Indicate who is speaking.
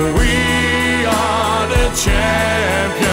Speaker 1: We are the champions.